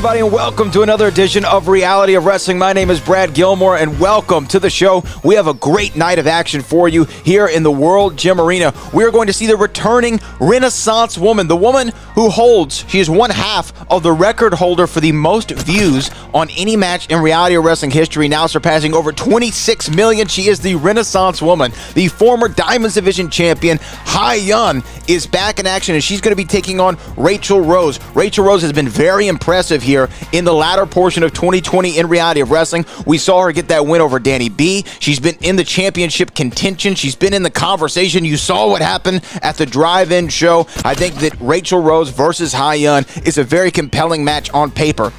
everybody, and welcome to another edition of Reality of Wrestling. My name is Brad Gilmore, and welcome to the show. We have a great night of action for you here in the World Gym Arena. We are going to see the returning Renaissance woman, the woman who holds, she is one half of the record holder for the most views on any match in Reality of Wrestling history, now surpassing over 26 million. She is the Renaissance woman. The former Diamonds Division champion, Hyan, is back in action, and she's going to be taking on Raychell Rose. Raychell Rose has been very impressive here in the latter portion of 2020 in reality of wrestling. We saw her get that win over Danny B. She's been in the championship contention. She's been in the conversation. You saw what happened at the drive-in show. I think that Raychell Rose versus Hyan is a very compelling match on paper.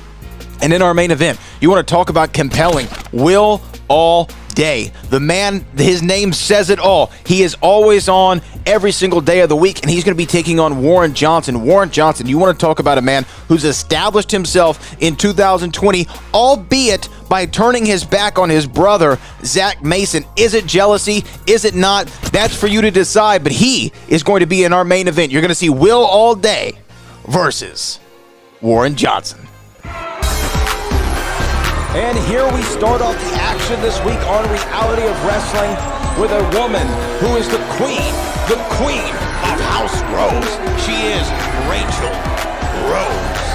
And in our main event, you want to talk about compelling. Will all day. The man, his name says it all. He is always on every single day of the week, and he's going to be taking on Warren Johnson. Warren Johnson, you want to talk about a man who's established himself in 2020, albeit by turning his back on his brother, Zach Mason. Is it jealousy? Is it not? That's for you to decide, but he is going to be in our main event. You're going to see Will all day versus Warren Johnson. And here we start off the action this week on Reality of Wrestling with a woman who is the queen, the queen of House Rose. She is Raychell Rose.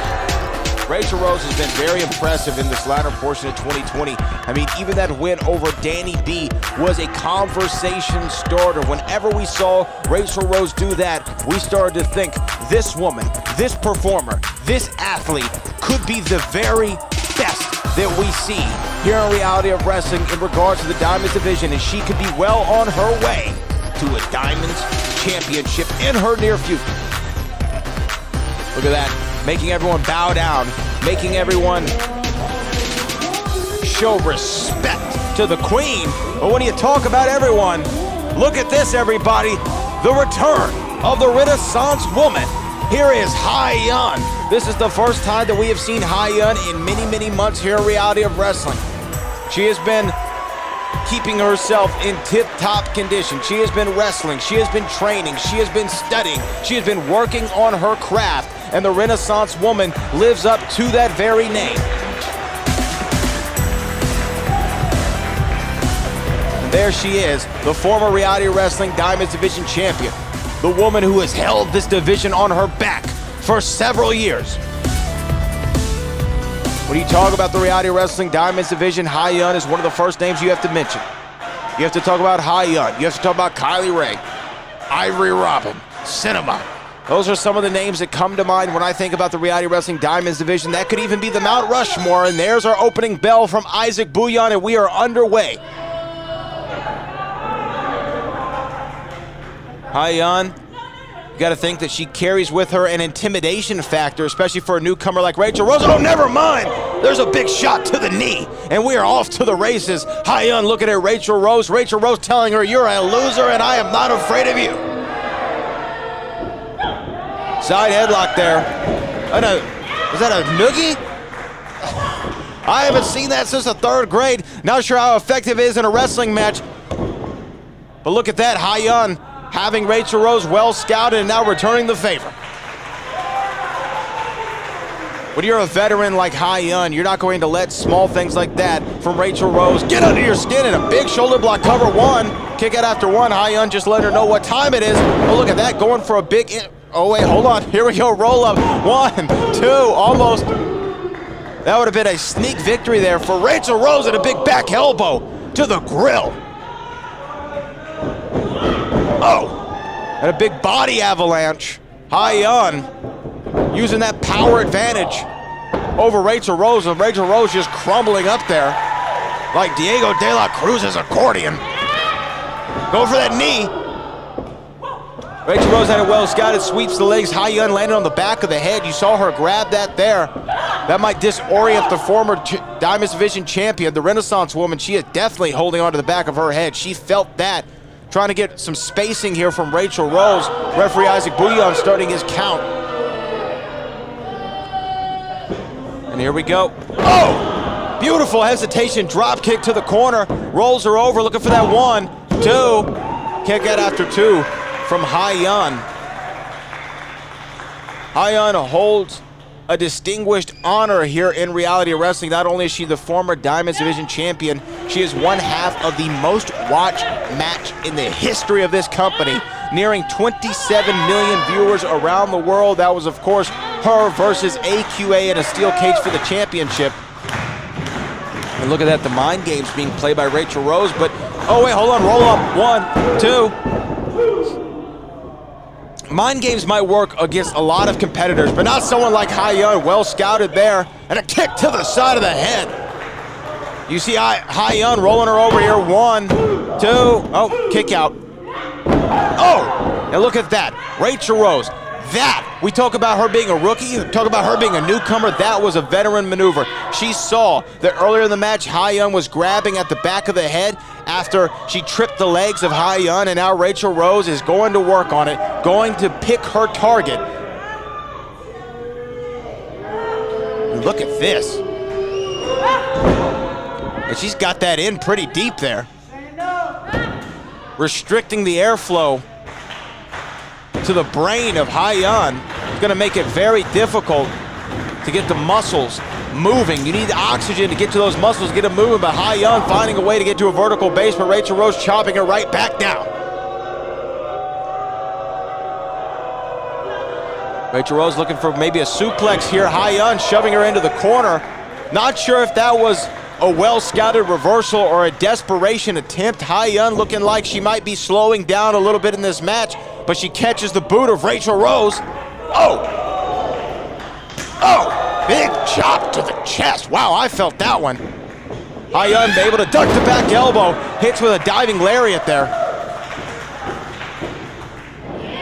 Raychell Rose has been very impressive in this latter portion of 2020. I mean, even that win over Danny B was a conversation starter. Whenever we saw Raychell Rose do that, we started to think this woman, this performer, this athlete could be the very best that we see here in reality of wrestling in regards to the Diamonds division, and she could be well on her way to a Diamonds championship in her near future. Look at that, making everyone bow down, making everyone show respect to the queen. But when you talk about everyone, look at this, everybody. The return of the Renaissance woman. Here is Hai Yun. This is the first time that we have seen Hyan in many, many months here at Reality of Wrestling. She has been keeping herself in tip-top condition. She has been wrestling. She has been training. She has been studying. She has been working on her craft. And the Renaissance woman lives up to that very name. There she is, the former Reality Wrestling Diamonds Division champion the woman who has held this division on her back for several years. When you talk about the Reality Wrestling Diamonds division, Hyan is one of the first names you have to mention. You have to talk about Hyan. You have to talk about Kylie Rae, Ivory Robin, Cinema. Those are some of the names that come to mind when I think about the Reality Wrestling Diamonds division. That could even be the Mount Rushmore. And there's our opening bell from Isaac Bouillon, and we are underway. Hyan, you got to think that she carries with her an intimidation factor, especially for a newcomer like Raychell Rose. Oh, never mind. There's a big shot to the knee, and we are off to the races. Hyan looking at Raychell Rose. Raychell Rose telling her, You're a loser, and I am not afraid of you. Side headlock there. Oh, I know. Is that a noogie? I haven't seen that since the third grade. Not sure how effective it is in a wrestling match. But look at that, Hyan having Raychell Rose well scouted and now returning the favor. When you're a veteran like Hyan, you're not going to let small things like that from Raychell Rose get under your skin and a big shoulder block cover one. Kick out after one. Hyan just let her know what time it is. Oh, look at that, going for a big... oh, wait, hold on. Here we go, roll up. One, two, almost. That would have been a sneak victory there for Raychell Rose and a big back elbow to the grill. And a big body avalanche. Hyan using that power advantage over Raychell Rose, and Raychell Rose just crumbling up there like Diego De La Cruz's accordion. Go for that knee. Raychell Rose had it well scouted, sweeps the legs. Hyan landed on the back of the head. You saw her grab that there. That might disorient the former Diamonds Division champion, the Renaissance woman. She is definitely holding on to the back of her head. She felt that Trying to get some spacing here from Raychell Rose. Referee Isaac Bouillon starting his count. And here we go. Oh! Beautiful hesitation, drop kick to the corner. Rolls her over, looking for that one, two. Kick out after two from. Hai Yun holds a distinguished honor here in reality wrestling. Not only is she the former Diamonds Division champion, she is one half of the most watched match in the history of this company, nearing 27 million viewers around the world. That was, of course, her versus AQA in a steel cage for the championship. And look at that, the mind games being played by Raychell Rose, but, oh wait, hold on, roll up, one, two. Mind games might work against a lot of competitors, but not someone like Hyan, well scouted there, and a kick to the side of the head. You see Hyan rolling her over here, one, two, oh, kick out. Oh, and look at that, Raychell Rose, that, we talk about her being a rookie, talk about her being a newcomer, that was a veteran maneuver. She saw that earlier in the match, Hyan was grabbing at the back of the head after she tripped the legs of Hyan, and now Raychell Rose is going to work on it, going to pick her target. Look at this. And she's got that in pretty deep there. Restricting the airflow to the brain of Hyan. It's going to make it very difficult to get the muscles moving. You need oxygen to get to those muscles, get them moving, but Hyan finding a way to get to a vertical base, but Raychell Rose chopping her right back down. Raychell Rose looking for maybe a suplex here. Hyan shoving her into the corner. Not sure if that was a well-scouted reversal or a desperation attempt. Hyan looking like she might be slowing down a little bit in this match, but she catches the boot of Raychell Rose. Oh! Oh! Big chop to the chest. Wow, I felt that one. Hyan able to duck the back elbow. Hits with a diving lariat there.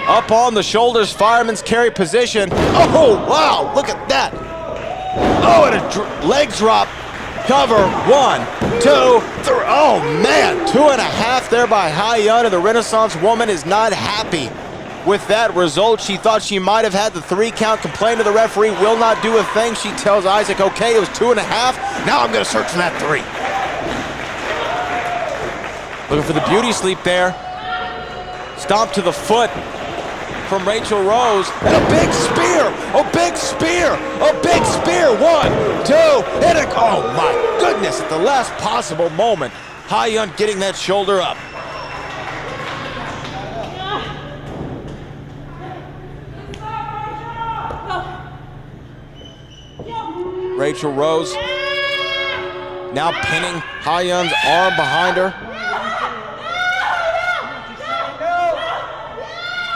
Up on the shoulders, fireman's carry position. Oh, wow, look at that. Oh, and a dr leg drop. Cover, one, two, three. Oh, man, two and a half there by Hyan, and the Renaissance woman is not happy with that result. She thought she might have had the three count, complained to the referee, will not do a thing. She tells Isaac, okay, it was two and a half. Now I'm gonna search for that three. Looking for the beauty sleep there. Stomp to the foot from Raychell Rose. And a big spear, a big spear, a big spear. One, two, and a, oh my goodness, at the last possible moment, Hyan getting that shoulder up. Raychell Rose now pinning Hyan's arm behind her.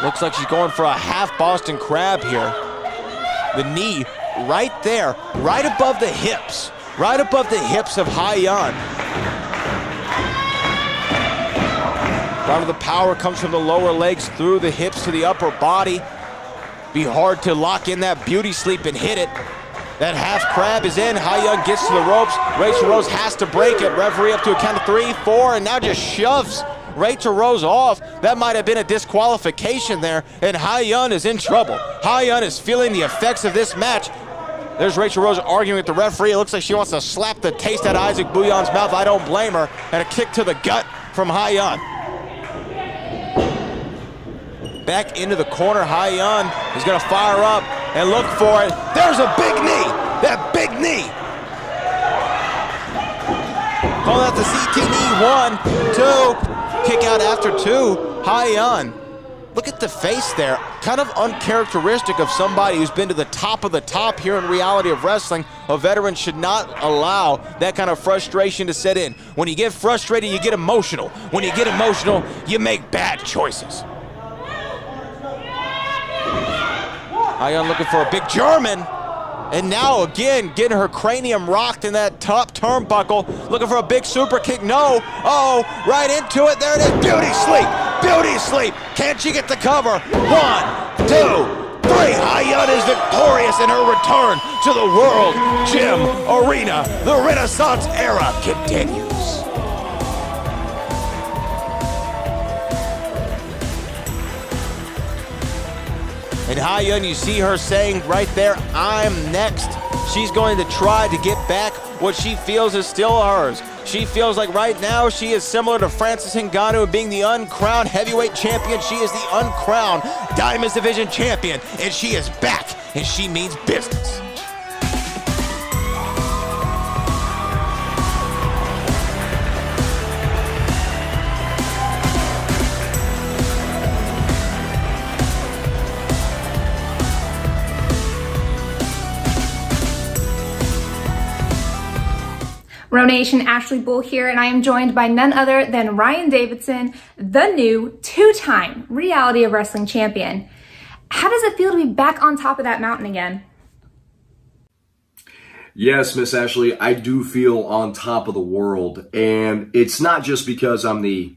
Looks like she's going for a half Boston Crab here. The knee right there, right above the hips, right above the hips of Hyan. A lot of the power comes from the lower legs through the hips to the upper body. Be hard to lock in that beauty sleep and hit it. That half crab is in. Hyan gets to the ropes. Raychell Rose has to break it. Referee up to a count of three, four, and now just shoves Raychell Rose off. That might have been a disqualification there, and Hyan is in trouble. Hyan is feeling the effects of this match. There's Raychell Rose arguing with the referee. It looks like she wants to slap the taste out of Isaac Bouillon's mouth. I don't blame her. And a kick to the gut from Hyan. Back into the corner, Hyan is going to fire up and look for it. There's a big knee. That big knee. Call that the CTE. One, two. Kick out after two. Hyan. Look at the face there. Kind of uncharacteristic of somebody who's been to the top of the top here in reality of wrestling. A veteran should not allow that kind of frustration to set in. When you get frustrated, you get emotional. When you get emotional, you make bad choices. Yun looking for a big German. And now again, getting her cranium rocked in that top turnbuckle. Looking for a big super kick. No. Oh, right into it. There it is. Beauty sleep. Beauty sleep. Can't she get the cover? One, two, three. Hyan is victorious in her return to the World Gym Arena. The Renaissance era continues. And Hyan, you see her saying right there, I'm next. She's going to try to get back what she feels is still hers. She feels like right now she is similar to Francis Ngannou being the uncrowned heavyweight champion. She is the uncrowned Diamonds Division champion, and she is back, and she means business. Ronation Ashley Bull here, and I am joined by none other than Ryan Davidson, the new two-time Reality of Wrestling champion. How does it feel to be back on top of that mountain again? Yes, Miss Ashley, I do feel on top of the world. And it's not just because I'm the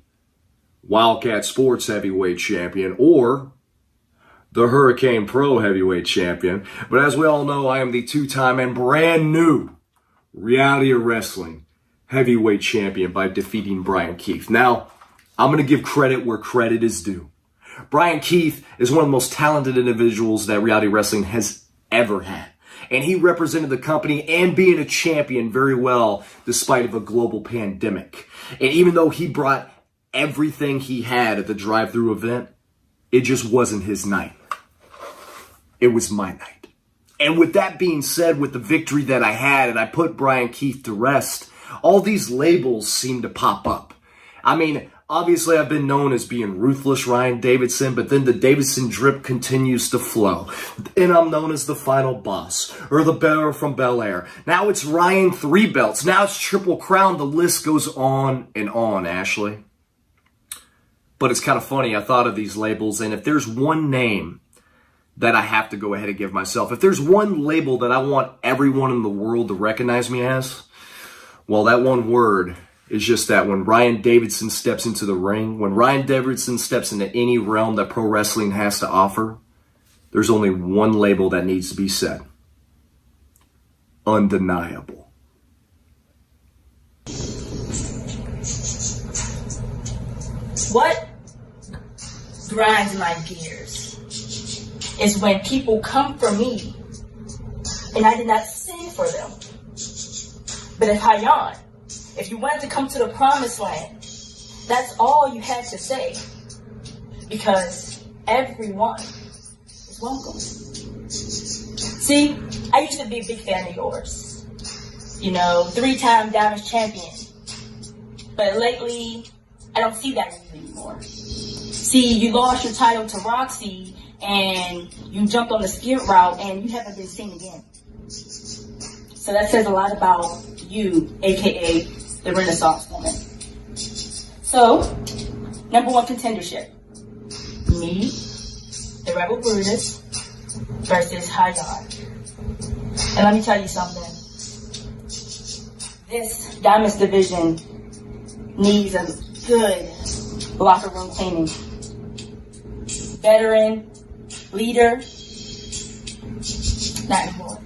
Wildcat Sports Heavyweight Champion or the Hurricane Pro Heavyweight Champion, but as we all know, I am the two-time and brand new Reality of Wrestling Heavyweight Champion by defeating Brian Keith. Now, I'm going to give credit where credit is due. Brian Keith is one of the most talented individuals that Reality Wrestling has ever had. And he represented the company and being a champion very well despite of a global pandemic. And even though he brought everything he had at the drive-through event, it just wasn't his night. It was my night. And with that being said, with the victory that I had and I put Brian Keith to rest, all these labels seem to pop up. I mean, obviously I've been known as being ruthless Ryan Davidson, but then the Davidson drip continues to flow. And I'm known as the final boss or the bearer from Bel Air. Now it's Ryan three belts. Now it's triple crown. The list goes on and on, Ashley. But it's kind of funny. I thought of these labels and if there's one name that I have to go ahead and give myself. If there's one label that I want everyone in the world to recognize me as, well, that one word is just that when Ryan Davidson steps into the ring, when Ryan Davidson steps into any realm that pro wrestling has to offer, there's only one label that needs to be said. Undeniable. What grinds my gears is when people come for me and I did not sin for them. But if Hyan, if you wanted to come to the promised land, that's all you had to say. Because everyone is welcome. See, I used to be a big fan of yours. You know, three-time Diamonds champion. But lately, I don't see that anymore. See, you lost your title to Roxy and you jumped on the skid route and you haven't been seen again. So that says a lot about you, aka the Renaissance woman. So, number one contendership. Me, the Rebel Brutus, versus Hyan. And let me tell you something. This Diamonds division needs a good locker room cleaning. Veteran, leader, not anymore.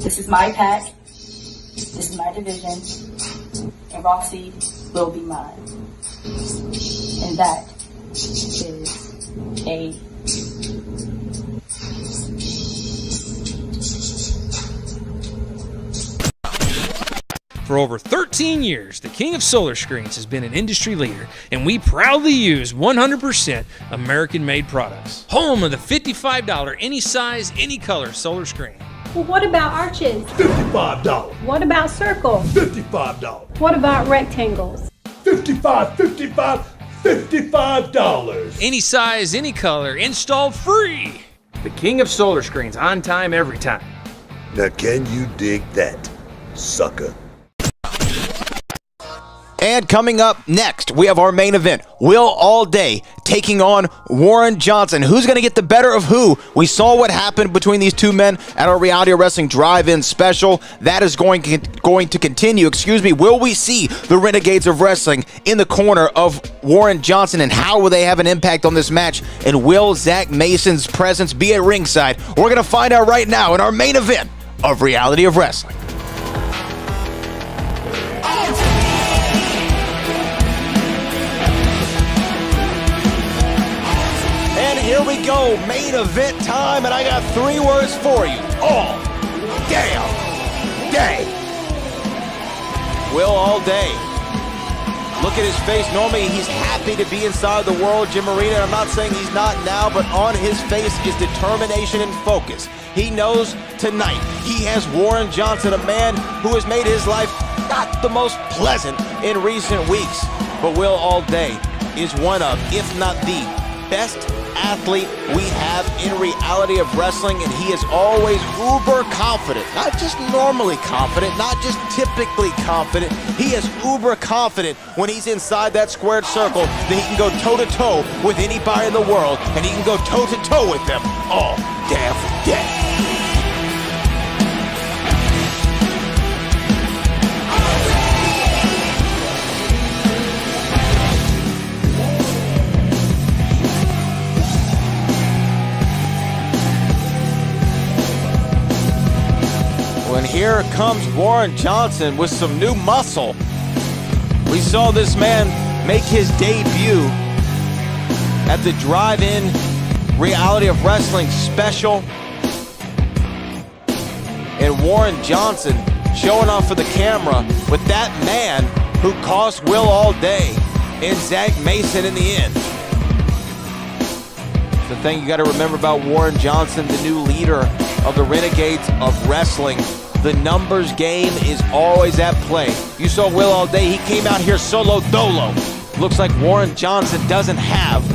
This is my pack. This is my division. And Roxy will be mine. And that is a For over 13 years, the King of Solar Screens has been an industry leader, and we proudly use 100% American made products. Home of the $55 any size, any color solar screen. Well, what about arches? $55. What about circles? $55. What about rectangles? $55, $55, $55. Any size, any color, installed free. The King of Solar Screens, on time, every time. Now, can you dig that, sucker? And coming up next, we have our main event. Will All Day taking on Warren Johnson. Who's going to get the better of who? We saw what happened between these two men at our Reality of Wrestling Drive-In special. That is going going to continue. Excuse me. Will we see the Renegades of Wrestling in the corner of Warren Johnson? And how will they have an impact on this match? And will Zach Mason's presence be at ringside? We're going to find out right now in our main event of Reality of Wrestling. Here we go, main event time, and I got three words for you. All damn day. Will all day. Look at his face. Normally, he's happy to be inside the World Gym Arena. I'm not saying he's not now, but on his face is determination and focus. He knows tonight he has Warren Johnson, a man who has made his life not the most pleasant in recent weeks. But Will All Day is one of, if not the best athlete we have in reality of wrestling, and he is always uber confident. Not just normally confident, not just typically confident. He is uber confident when he's inside that squared circle that he can go toe to toe with anybody in the world, and he can go toe to toe with them all damn day. Here comes Warren Johnson with some new muscle. We saw this man make his debut at the drive-in reality of wrestling special. And Warren Johnson showing off for the camera with that man who cost Will all day and Zach Mason in the end. The thing you got to remember about Warren Johnson, the new leader of the Renegades of Wrestling, the numbers game is always at play. You saw Will all day. He came out here solo dolo. Looks like Warren Johnson doesn't have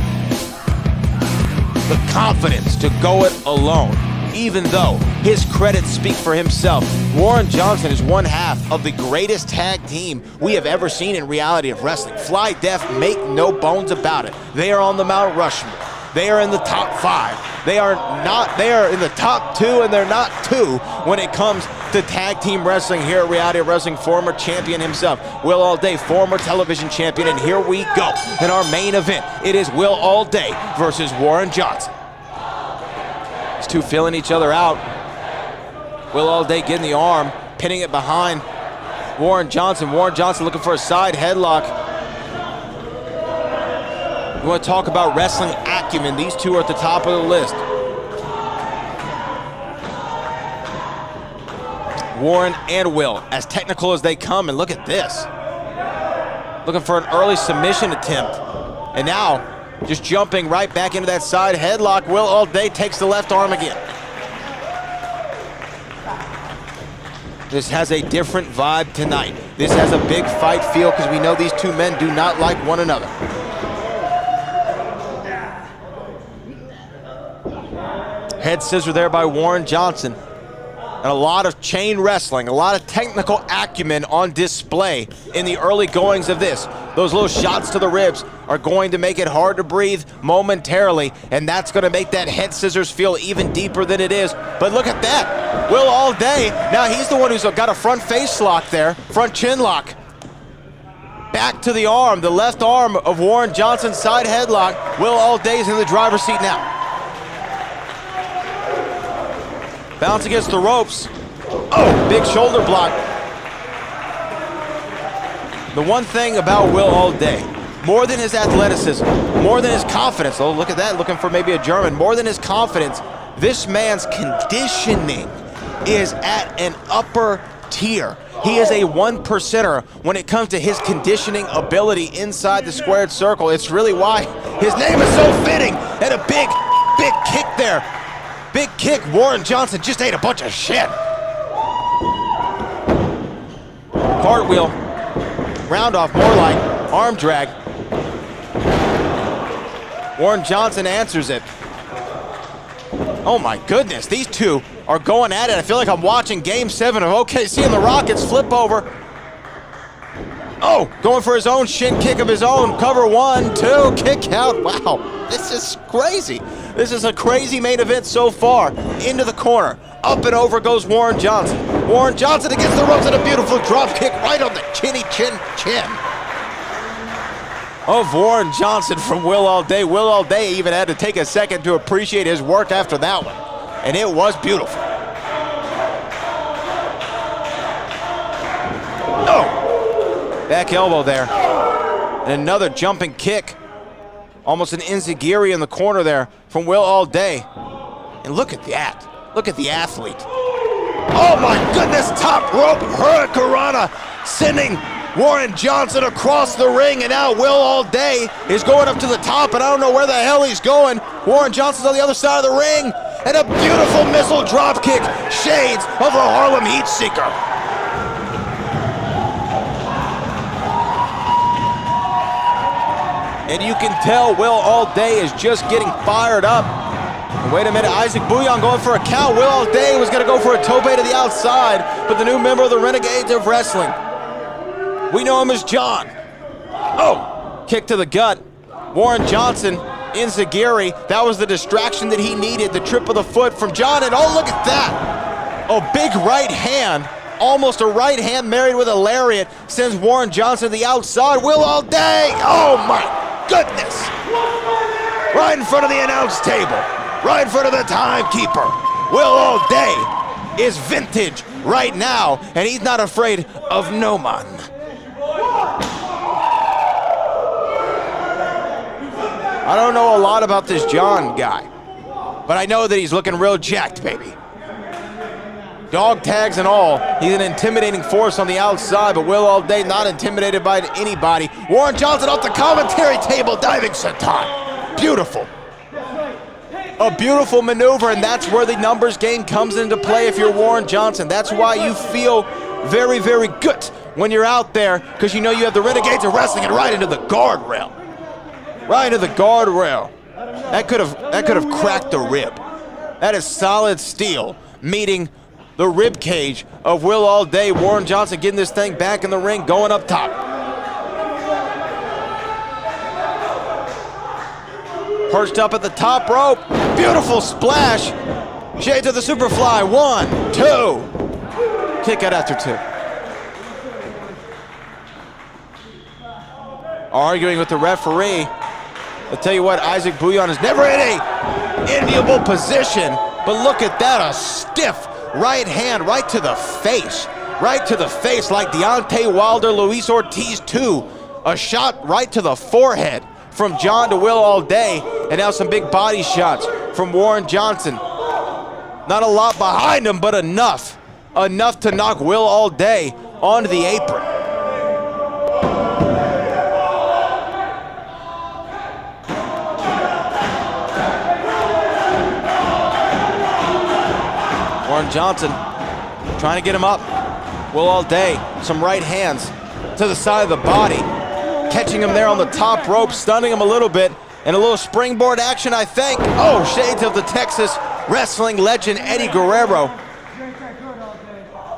the confidence to go it alone. Even though his credits speak for himself, Warren Johnson is one half of the greatest tag team we have ever seen in reality of wrestling. Fly Def, make no bones about it. They are on the Mount Rushmore. They are in the top five. They are not, they are in the top two, and they're not two when it comes to tag team wrestling here at Reality Wrestling. Former champion himself, Will All Day, former television champion, and here we go in our main event. It is Will All Day versus Warren Johnson. These two filling each other out. Will All Day getting the arm, pinning it behind Warren Johnson. Warren Johnson looking for a side headlock. You want to talk about wrestling acumen? These two are at the top of the list. Warren and Will, as technical as they come, and look at this. Looking for an early submission attempt. And now, just jumping right back into that side headlock. Will all day takes the left arm again. This has a different vibe tonight. This has a big fight feel because we know these two men do not like one another. Head scissor there by Warren Johnson. And a lot of chain wrestling, a lot of technical acumen on display in the early goings of this. Those little shots to the ribs are going to make it hard to breathe momentarily, and that's going to make that head scissors feel even deeper than it is. But look at that. Will all day. Now he's the one who's got a front face lock there, front chin lock. Back to the arm, the left arm of Warren Johnson's side headlock. Will all day's in the driver's seat now. Bounce against the ropes. Oh, big shoulder block. The one thing about Will all day, more than his athleticism, more than his confidence, oh, look at that, looking for maybe a German, more than his confidence, this man's conditioning is at an upper tier. He is a one percenter when it comes to his conditioning ability inside the squared circle. It's really why his name is so fitting and a big, big kick there Big kick. Warren Johnson just ate a bunch of shit. Cartwheel. Round off, more like arm drag. Warren Johnson answers it. Oh my goodness, these two are going at it. I feel like I'm watching game seven of OKC and the Rockets flip over. Oh, going for his own shin kick of his own. Cover one, two, kick out. Wow, this is crazy. This is a crazy main event so far. Into the corner. Up and over goes Warren Johnson. Warren Johnson against the ropes and a beautiful drop kick right on the chinny chin chin. Of Warren Johnson from Will All Day. Will All Day even had to take a second to appreciate his work after that one. And it was beautiful. Oh. Back elbow there. And another jumping kick. Almost an enziguri in the corner there from Will All Day. And look at that. Look at the athlete. Oh my goodness, top rope Hurricanrana sending Warren Johnson across the ring, and now Will All Day is going up to the top, and I don't know where the hell he's going. Warren Johnson's on the other side of the ring, and a beautiful missile drop kick, shades of a Harlem Heat Seeker. And you can tell Will All Day is just getting fired up. Wait a minute, Isaac Bouillon going for a count. Will All Day was going to go for a tope to the outside, but the new member of the Renegades of Wrestling. We know him as John. Oh, kick to the gut. Warren Johnson Enziguri. That was the distraction that he needed, the trip of the foot from John, and oh, look at that. A big right hand, almost a right hand married with a lariat, sends Warren Johnson to the outside. Will all day. Oh, my goodness. Right in front of the announce table, right in front of the timekeeper. Will all day is vintage right now, and he's not afraid of no man. I don't know a lot about this John guy, but I know that he's looking real jacked, baby. Dog tags and all, he's an intimidating force on the outside, but Will All Day not intimidated by anybody. Warren Johnson off the commentary table, diving senton. Beautiful. A beautiful maneuver, and that's where the numbers game comes into play if you're Warren Johnson. That's why you feel very, very good when you're out there, because you know you have the Renegades of Wrestling and right into the guardrail right into the guardrail. That could have that could have cracked the rib. That is solid steel meeting the rib cage of Will All Day. Warren Johnson getting this thing back in the ring, going up top. Perched up at the top rope. Beautiful splash. Shades of the Superfly. One, two. Kick out after two. Arguing with the referee. I'll tell you what, Isaac Bouillon is never in a enviable position, but look at that, a stiff right hand right to the face. Right to the face like Deontay Wilder, Luis Ortiz too. A shot right to the forehead from John to Will all day, and now some big body shots from Warren Johnson. Not a lot behind him, but enough. Enough to knock Will all day onto the apron. Warren Johnson trying to get him up. Will all day. Some right hands to the side of the body. Catching him there on the top rope, stunning him a little bit. And a little springboard action, I think. Oh, shades of the Texas wrestling legend Eddie Guerrero.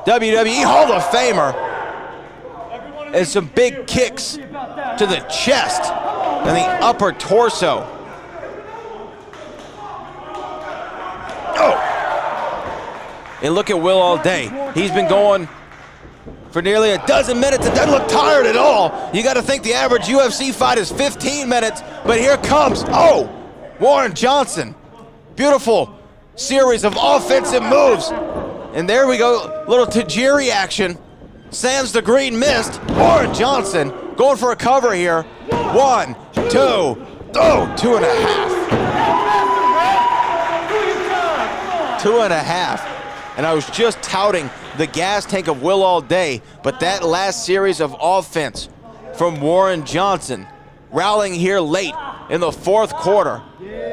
WWE Hall of Famer. And some big kicks to the chest and the upper torso. Oh, and look at Will all day. He's been going for nearly a dozen minutes. It doesn't look tired at all. You got to think the average UFC fight is 15 minutes, but here comes, oh, Warren Johnson. Beautiful series of offensive moves. And there we go, little Tajiri action. Sands the green mist. Warren Johnson going for a cover here. One, two, oh, two and a half. Two and a half and I was just touting the gas tank of Will all day, but that last series of offense from Warren Johnson, rallying here late in the fourth quarter,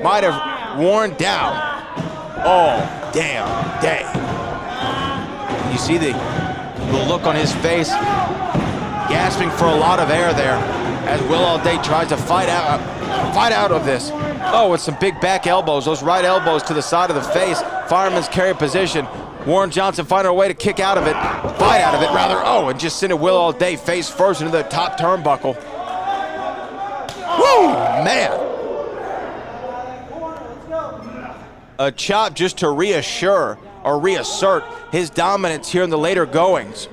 might have worn down all damn day. You see the, the look on his face, gasping for a lot of air there as Will All Day tries to fight out, fight out of this. Oh, with some big back elbows, those right elbows to the side of the face. Fireman's carry position. Warren Johnson finding a way to kick out of it, fight out of it rather. Oh, and just send it Will all day face first into the top turnbuckle. Woo, man. A chop just to reassure or reassert his dominance here in the later goings.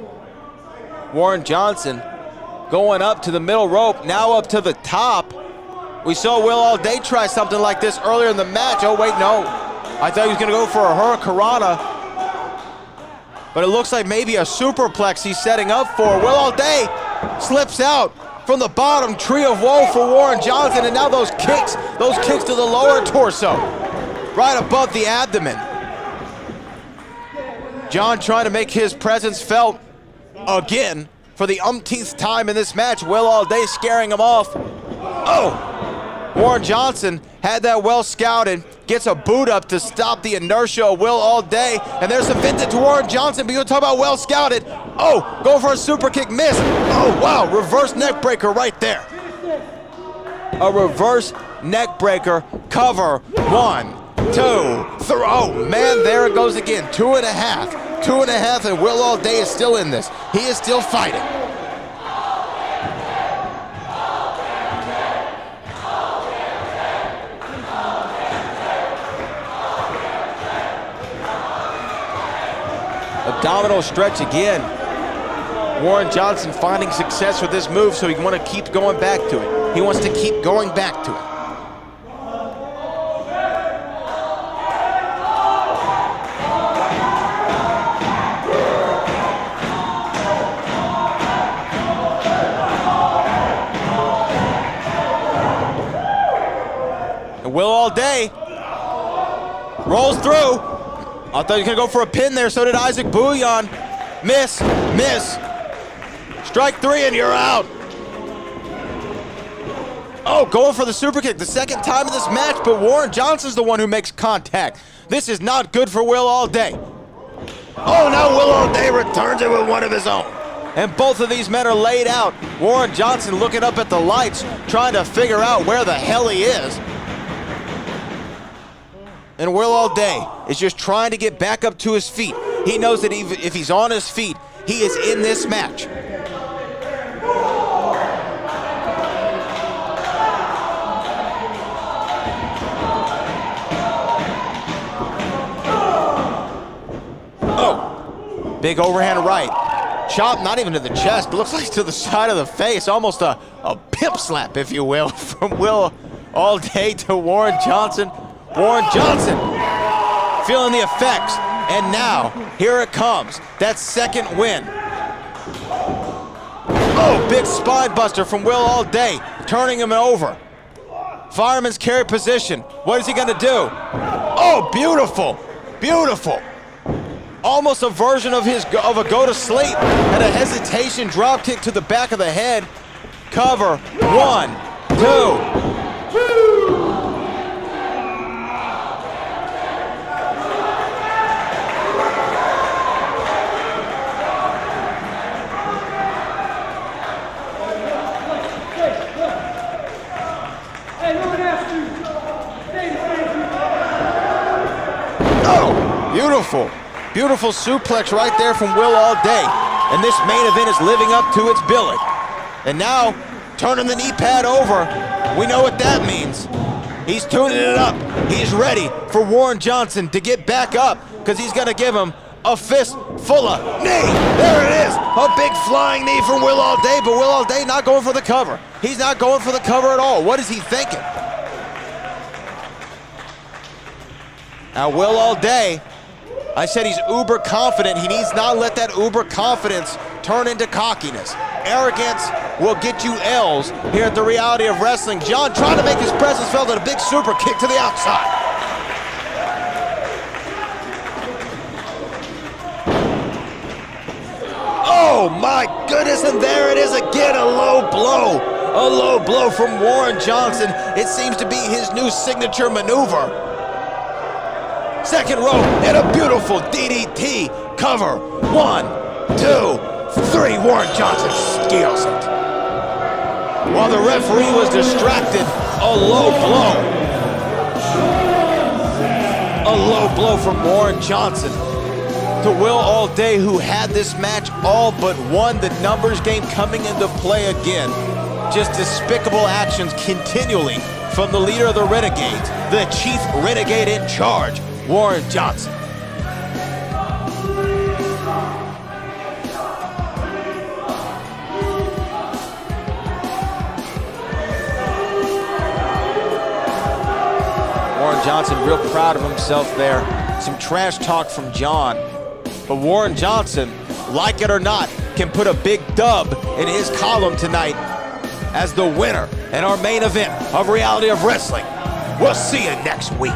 Warren Johnson going up to the middle rope, now up to the top. We saw Will all day try something like this earlier in the match. Oh, wait, no. I thought he was going to go for a Hurricanrana. But it looks like maybe a superplex he's setting up for. Will All Day slips out from the bottom tree of woe for Warren Johnson. And now those kicks, those kicks to the lower torso, right above the abdomen. John trying to make his presence felt again for the umpteenth time in this match. Will All Day scaring him off. Oh, Warren Johnson had that well scouted, gets a boot up to stop the inertia of Will all day, and there's some vintage Warren Johnson, but you talk about well scouted. Oh, go for a super kick, miss. Oh, wow, reverse neck breaker right there. A reverse neck breaker cover. One, two, three. Oh, man, there it goes again. Two and a half. Two and a half, and Will All Day is still in this. He is still fighting. Abdominal stretch again. Warren Johnson finding success with this move, so he want to keep going back to it. He wants to keep going back to it. And Will all day rolls through. I thought he was gonna go for a pin there. So did Isaac Bouillon. Miss, miss. Strike three and you're out. Oh, going for the super kick. The second time in this match, but Warren Johnson's the one who makes contact. This is not good for Will all day. Oh, now Will all day returns it with one of his own. And both of these men are laid out. Warren Johnson looking up at the lights, trying to figure out where the hell he is. And Will All Day is just trying to get back up to his feet. He knows that even if he's on his feet, he is in this match. Oh, big overhand right. Chop not even to the chest, but looks like to the side of the face. Almost a, a pimp slap, if you will, from Will All Day to Warren Johnson. Warren Johnson feeling the effects. And now, here it comes. That second win. Oh, big spine buster from Will all day, turning him over. Fireman's carry position. What is he gonna do? Oh, beautiful, beautiful. Almost a version of his of a go to sleep. And a hesitation drop kick to the back of the head. Cover. One, two, Oh, beautiful. Beautiful suplex right there from Will all day. And this main event is living up to its billing. And now, turning the knee pad over. We know what that means. He's tuning it up. He's ready for Warren Johnson to get back up because he's going to give him a fist full of knee. There it is. A big flying knee from Will All Day, but Will All Day not going for the cover. He's not going for the cover at all. What is he thinking? Now, Will All Day, I said he's uber confident. He needs not let that uber confidence turn into cockiness. Arrogance will get you L's here at the reality of wrestling. John trying to make his presence felt at a big super kick to the outside. Oh my goodness, and there it is again, a low blow. A low blow from Warren Johnson. It seems to be his new signature maneuver. Second row and a beautiful DDT cover. One, two, three. Warren Johnson steals it. While the referee was distracted, a low blow. A low blow from Warren Johnson to Will All Day, who had this match all but won the numbers game coming into play again. Just despicable actions continually from the leader of the Renegades, the chief renegade in charge, Warren Johnson. Warren Johnson real proud of himself there. Some trash talk from John. But Warren Johnson, like it or not, can put a big dub in his column tonight as the winner in our main event of Reality of Wrestling. We'll see you next week.